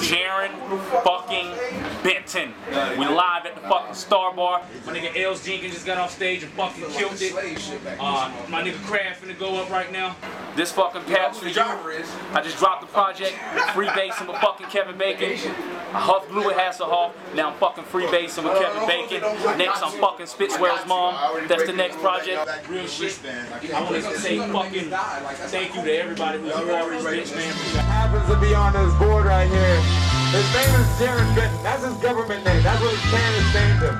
Jarren fucking Benton. We live at the fucking Star Bar. My nigga Els Jenkins just got off stage and fucking killed it. Uh, my nigga Craft finna go up right now. This fucking pass for you. I just dropped the project, freebasing with fucking Kevin Bacon. I huffed Blue at Hasselhoff. Now I'm fucking freebasing with Kevin Bacon. Next I'm fucking Spitzwell's mom. That's the next project. Real shit. I want to say fucking thank you to everybody who's a part this bitch, man. happens to be on this board right here. His name is Jarren Benton. That's his government name. That's what his candidates named him.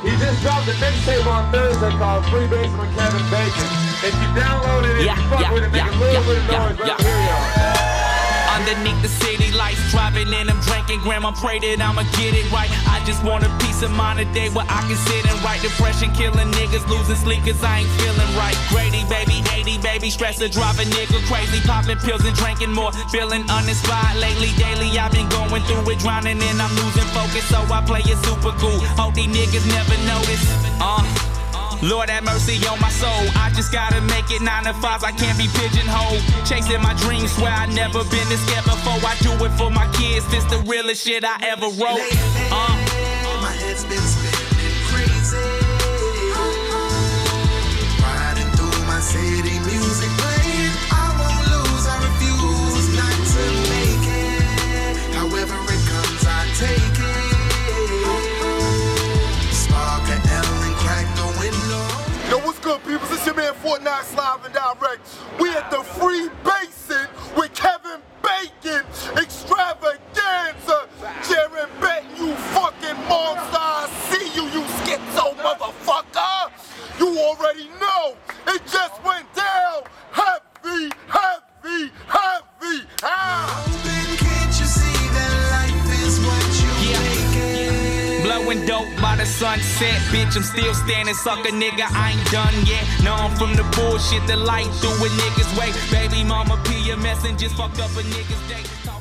He just dropped a mixtape on Thursday called Free Basement with Kevin Bacon. If you download it, if Yeah, you fuck yeah, with it, make yeah, a little yeah, bit of yeah, noise right here, y'all. Underneath the city lights, driving in, I'm drinking. Grandma pray that I'ma get it right. I just want a peace of mind a day where I can sit and write. Depression killing niggas, losing sleep cause I ain't feeling right. Grady, baby, 80, baby, stressor, driving nigga crazy. Popping pills and drinking more. Feeling uninspired lately, daily. I've been going through it, drowning and I'm losing focus. So I play it super cool. Hope these niggas never notice. Uh. Lord have mercy on my soul. I just gotta make it nine to five. I can't be pigeonholed. Chasing my dreams, swear I never been this scared before. I do it for my kids. This the realest shit I ever wrote. Uh. This your Fort Knox live and direct. We at the Free Basin with Kevin Bacon extravaganza. Jarren Benton, you fucking monster. I see you, you schizo motherfucker. You already know. It just went by the sunset, bitch. I'm still standing, sucker nigga. I ain't done yet. No, I'm from the bullshit, the light through a nigga's way. Baby mama PMS and just fucked up a nigga's day.